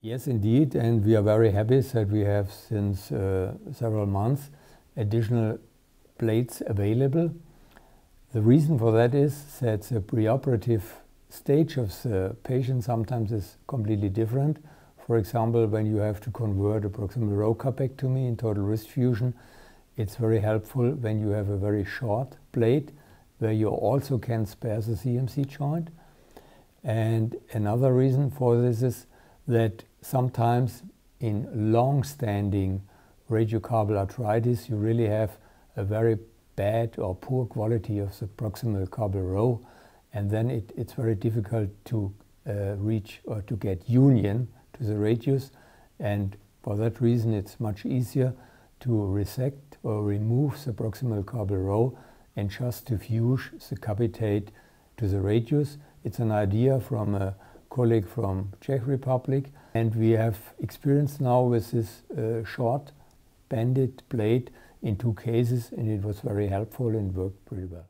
Yes, indeed, and we are very happy that we have since uh, several months additional plates available. The reason for that is that the preoperative stage of the patient sometimes is completely different. For example, when you have to convert a proximal row carpectomy in total wrist fusion, it's very helpful when you have a very short plate where you also can spare the CMC joint. And another reason for this is that sometimes in long-standing radiocarpal arthritis, you really have a very bad or poor quality of the proximal carpal row, and then it, it's very difficult to uh, reach or to get union to the radius, and for that reason it's much easier to resect or remove the proximal carpal row and just to fuse the capitate to the radius. It's an idea from a colleague from Czech Republic and we have experience now with this uh, short banded blade in two cases and it was very helpful and worked pretty well.